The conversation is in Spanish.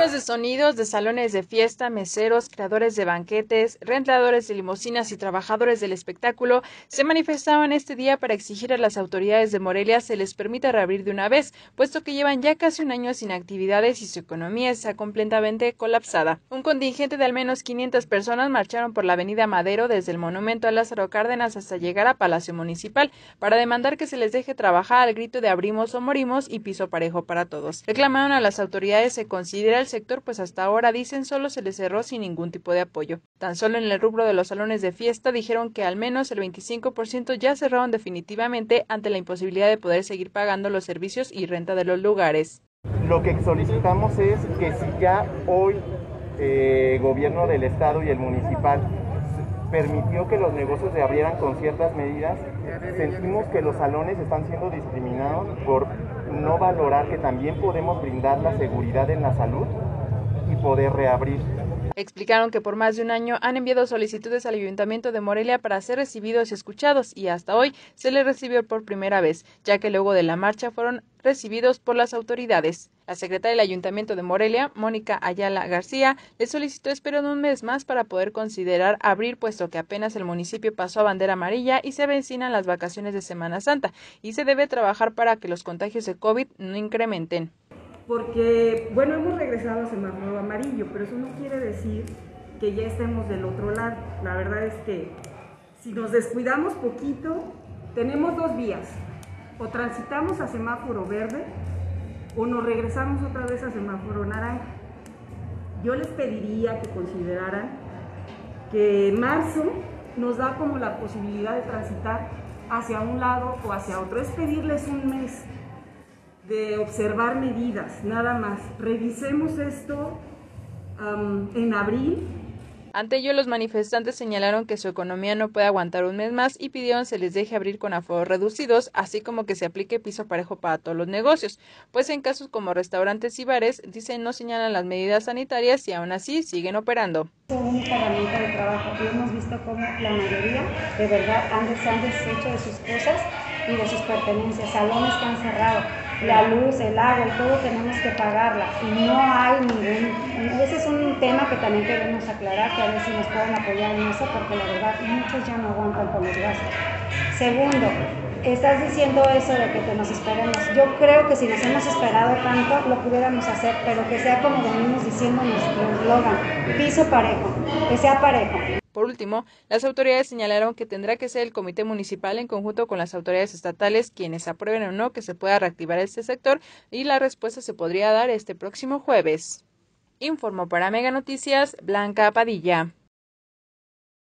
Pruebas de sonidos de salones de fiesta, meseros, creadores de banquetes, rentadores de limusinas y trabajadores del espectáculo se manifestaban este día para exigir a las autoridades de Morelia se les permita reabrir de una vez, puesto que llevan ya casi un año sin actividades y su economía está completamente colapsada. Un contingente de al menos 500 personas marcharon por la avenida Madero desde el monumento a Lázaro Cárdenas hasta llegar a Palacio Municipal para demandar que se les deje trabajar al grito de abrimos o morimos y piso parejo para todos. Reclamaron a las autoridades se consideren el sector, pues hasta ahora dicen solo se les cerró sin ningún tipo de apoyo. Tan solo en el rubro de los salones de fiesta dijeron que al menos el 25% ya cerraron definitivamente ante la imposibilidad de poder seguir pagando los servicios y renta de los lugares. Lo que solicitamos es que si ya hoy eh, gobierno del estado y el municipal permitió que los negocios se abrieran con ciertas medidas, sentimos que los salones están siendo discriminados por no valorar que también podemos brindar la seguridad en la salud y poder reabrir. Explicaron que por más de un año han enviado solicitudes al Ayuntamiento de Morelia para ser recibidos y escuchados y hasta hoy se les recibió por primera vez, ya que luego de la marcha fueron recibidos por las autoridades. La secretaria del Ayuntamiento de Morelia, Mónica Ayala García, le solicitó esperar un mes más para poder considerar abrir, puesto que apenas el municipio pasó a bandera amarilla y se avecinan las vacaciones de Semana Santa, y se debe trabajar para que los contagios de COVID no incrementen porque, bueno, hemos regresado a semáforo amarillo, pero eso no quiere decir que ya estemos del otro lado. La verdad es que si nos descuidamos poquito, tenemos dos vías. O transitamos a semáforo verde o nos regresamos otra vez a semáforo naranja. Yo les pediría que consideraran que marzo nos da como la posibilidad de transitar hacia un lado o hacia otro. Es pedirles un mes de observar medidas, nada más. Revisemos esto en abril. Ante ello, los manifestantes señalaron que su economía no puede aguantar un mes más y pidieron se les deje abrir con aforos reducidos, así como que se aplique piso parejo para todos los negocios, pues en casos como restaurantes y bares, dicen no señalan las medidas sanitarias y aún así siguen operando. Una herramienta de trabajo y hemos visto cómo la mayoría de verdad han, se han deshecho de sus cosas y de sus pertenencias, salones que han cerrado la luz, el agua y todo tenemos que pagarla. Y no hay ningún... Ese es un tema que también queremos aclarar, que a ver si nos pueden apoyar en eso, porque la verdad muchos ya no aguantan con los gastos. Segundo, estás diciendo eso de que te nos esperemos. Yo creo que si nos hemos esperado tanto, lo pudiéramos hacer, pero que sea como venimos diciendo nuestro eslogan, piso parejo, que sea parejo. Por último, las autoridades señalaron que tendrá que ser el Comité Municipal en conjunto con las autoridades estatales quienes aprueben o no que se pueda reactivar este sector y la respuesta se podría dar este próximo jueves. Informó para Mega Noticias Blanca Padilla.